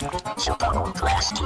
ショパンプラステ